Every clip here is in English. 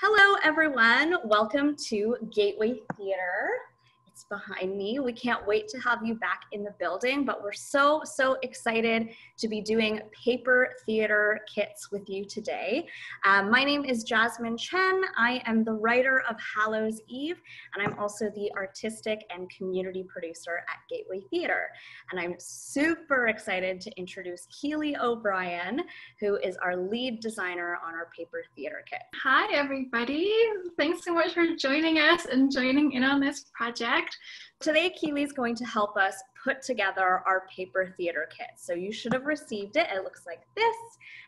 Hello, everyone. Welcome to Gateway Theatre behind me. We can't wait to have you back in the building, but we're so, so excited to be doing paper theater kits with you today. Um, my name is Jasmine Chen. I am the writer of Hallows Eve, and I'm also the artistic and community producer at Gateway Theatre. And I'm super excited to introduce Keely O'Brien, who is our lead designer on our paper theater kit. Hi, everybody. Thanks so much for joining us and joining in on this project. Today, Keely's going to help us put together our paper theater kit. So you should have received it. It looks like this,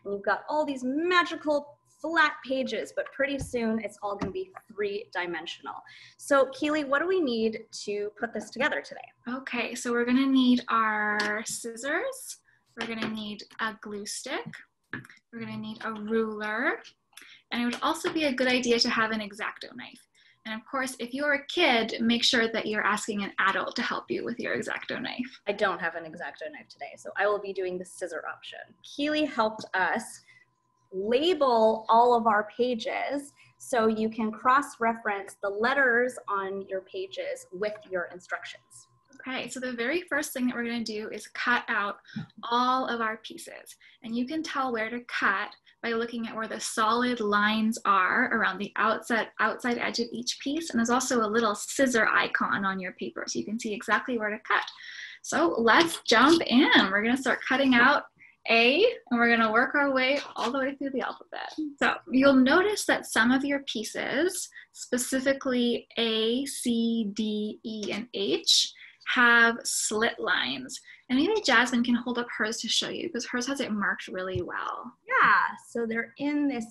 and you've got all these magical flat pages, but pretty soon it's all gonna be three-dimensional. So Keely, what do we need to put this together today? Okay, so we're gonna need our scissors, we're gonna need a glue stick, we're gonna need a ruler, and it would also be a good idea to have an X-Acto knife. And of course, if you're a kid, make sure that you're asking an adult to help you with your X-Acto knife. I don't have an X-Acto knife today, so I will be doing the scissor option. Keely helped us label all of our pages so you can cross-reference the letters on your pages with your instructions. Okay, so the very first thing that we're gonna do is cut out all of our pieces. And you can tell where to cut by looking at where the solid lines are around the outside, outside edge of each piece. And there's also a little scissor icon on your paper so you can see exactly where to cut. So let's jump in. We're gonna start cutting out A and we're gonna work our way all the way through the alphabet. So you'll notice that some of your pieces, specifically A, C, D, E, and H, have slit lines. And maybe Jasmine can hold up hers to show you because hers has it marked really well. Yeah, so they're in this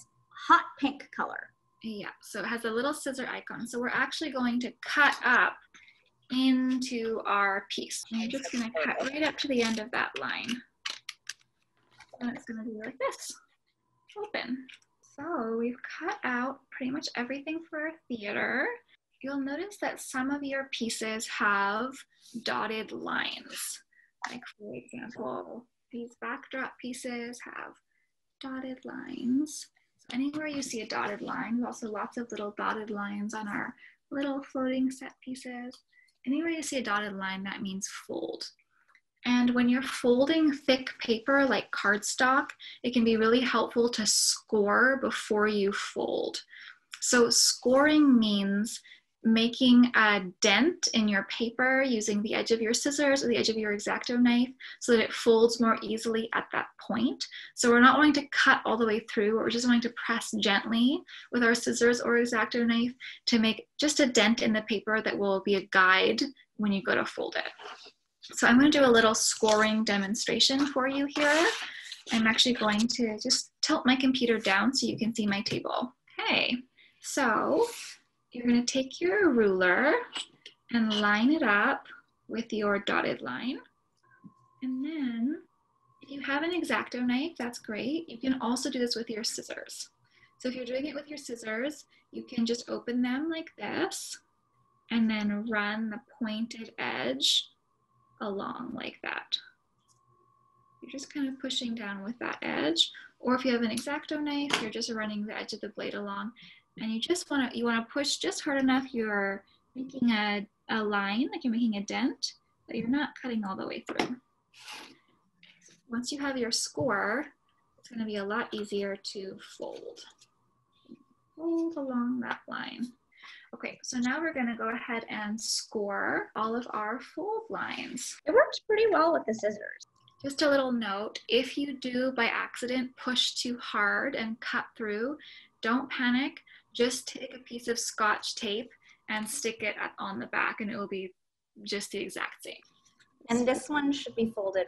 hot pink color. Yeah, so it has a little scissor icon. So we're actually going to cut up into our piece. And you're just gonna cut right up to the end of that line. And it's gonna be like this, open. So we've cut out pretty much everything for our theater you'll notice that some of your pieces have dotted lines. Like for example, these backdrop pieces have dotted lines. So anywhere you see a dotted line, there's also lots of little dotted lines on our little floating set pieces. Anywhere you see a dotted line, that means fold. And when you're folding thick paper like cardstock, it can be really helpful to score before you fold. So scoring means making a dent in your paper using the edge of your scissors or the edge of your X-Acto knife so that it folds more easily at that point. So we're not wanting to cut all the way through, we're just wanting to press gently with our scissors or X-Acto knife to make just a dent in the paper that will be a guide when you go to fold it. So I'm going to do a little scoring demonstration for you here. I'm actually going to just tilt my computer down so you can see my table. Okay, so you're going to take your ruler and line it up with your dotted line. And then if you have an X-Acto knife, that's great. You can also do this with your scissors. So if you're doing it with your scissors, you can just open them like this and then run the pointed edge along like that. You're just kind of pushing down with that edge. Or if you have an X-Acto knife, you're just running the edge of the blade along and you just want to you want to push just hard enough you're making a, a line like you're making a dent but you're not cutting all the way through. Once you have your score it's going to be a lot easier to fold. Fold along that line. Okay so now we're going to go ahead and score all of our fold lines. It works pretty well with the scissors. Just a little note, if you do by accident push too hard and cut through, don't panic just take a piece of scotch tape and stick it on the back and it will be just the exact same. And this one should be folded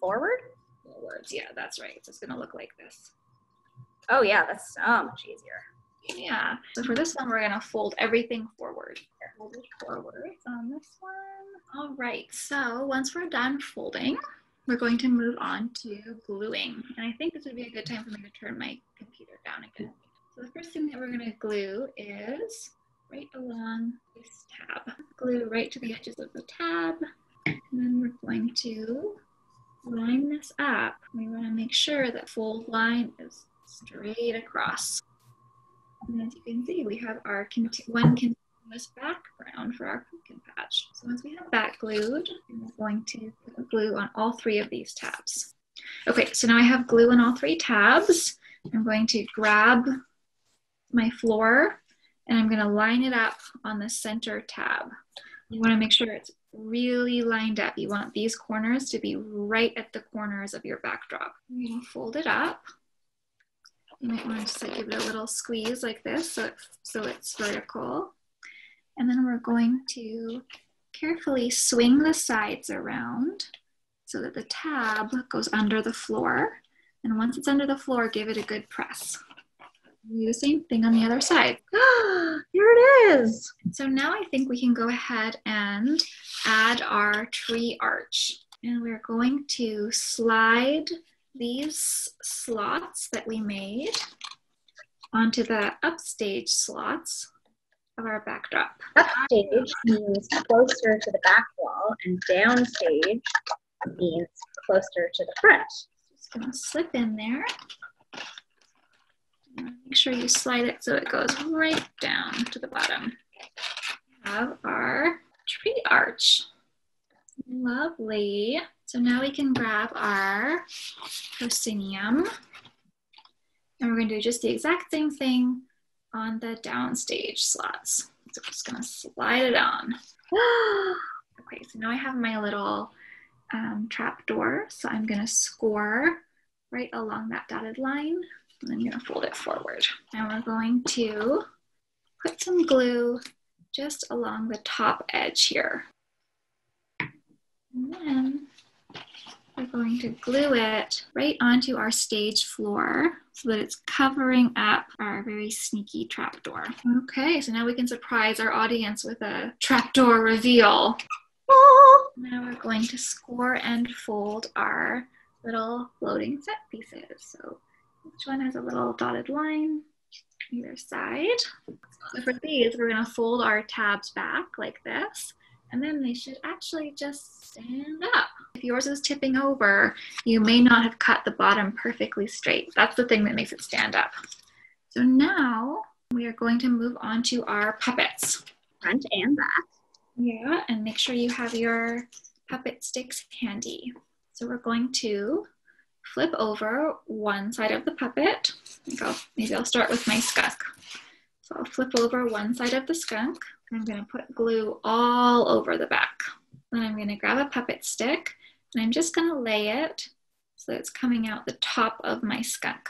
forward? Forwards, yeah, that's right. So it's gonna look like this. Oh yeah, that's so much easier. Yeah, so for this one, we're gonna fold everything forward. Fold it forward on this one. All right, so once we're done folding, we're going to move on to gluing. And I think this would be a good time for me to turn my computer down again. So the first thing that we're going to glue is right along this tab. Glue right to the edges of the tab. And then we're going to line this up. We want to make sure that fold line is straight across. And as you can see, we have our one continuous background for our pumpkin patch. So once we have that glued, I'm going to put glue on all three of these tabs. Okay, so now I have glue on all three tabs. I'm going to grab my floor and I'm gonna line it up on the center tab. You wanna make sure it's really lined up. You want these corners to be right at the corners of your backdrop. I'm gonna fold it up. You might want to just like give it a little squeeze like this so, it, so it's vertical. And then we're going to carefully swing the sides around so that the tab goes under the floor. And once it's under the floor, give it a good press. Do the same thing on the other side. Here it is. So now I think we can go ahead and add our tree arch. And we're going to slide these slots that we made onto the upstage slots of our backdrop. Upstage means closer to the back wall and downstage means closer to the front. Just gonna slip in there. Make sure you slide it so it goes right down to the bottom. We have our tree arch. Lovely. So now we can grab our proscenium and we're going to do just the exact same thing on the downstage slots. So I'm just going to slide it on. okay, so now I have my little um, trap door. So I'm going to score right along that dotted line and I'm going to fold it forward. And we're going to put some glue just along the top edge here. And then we're going to glue it right onto our stage floor so that it's covering up our very sneaky trapdoor. Okay, so now we can surprise our audience with a trapdoor reveal. Now we're going to score and fold our little floating set pieces. So each one has a little dotted line either side. So for these, we're gonna fold our tabs back like this and then they should actually just stand up. If yours is tipping over, you may not have cut the bottom perfectly straight. That's the thing that makes it stand up. So now we are going to move on to our puppets. Front and back. Yeah, and make sure you have your puppet sticks handy. So we're going to flip over one side of the puppet. I'll, maybe I'll start with my skunk. So I'll flip over one side of the skunk. I'm going to put glue all over the back. Then I'm going to grab a puppet stick and I'm just going to lay it so it's coming out the top of my skunk.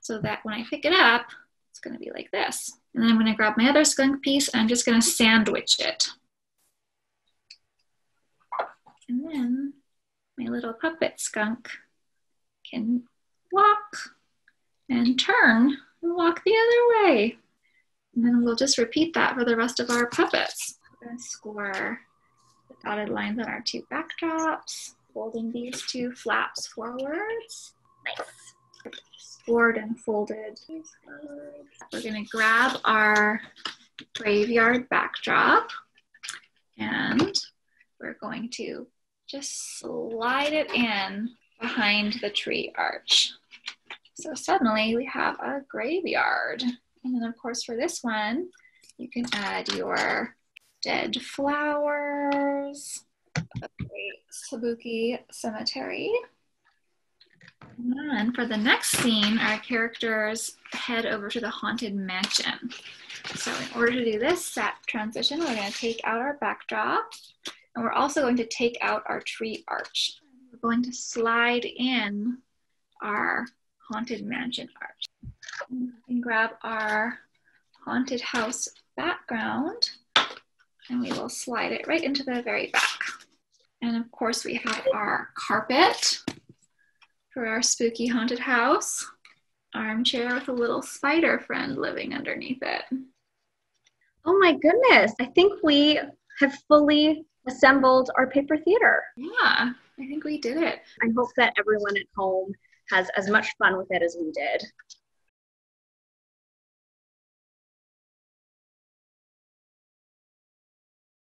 So that when I pick it up, it's going to be like this. And then I'm going to grab my other skunk piece and I'm just going to sandwich it. And then my little puppet skunk can walk and turn and walk the other way. And then we'll just repeat that for the rest of our puppets. We're to score the dotted lines on our two backdrops, folding these two flaps forwards. Nice. Scored and folded. We're going to grab our graveyard backdrop and we're going to just slide it in behind the tree arch. So suddenly we have a graveyard. And then of course for this one, you can add your dead flowers, a great Sabuki cemetery. And for the next scene, our characters head over to the haunted mansion. So in order to do this set transition, we're going to take out our backdrop and we're also going to take out our tree arch. Going to slide in our haunted mansion arch and grab our haunted house background and we will slide it right into the very back. And of course we have our carpet for our spooky haunted house, armchair with a little spider friend living underneath it. Oh my goodness, I think we have fully assembled our paper theater. Yeah, I think we did it. I hope that everyone at home has as much fun with it as we did.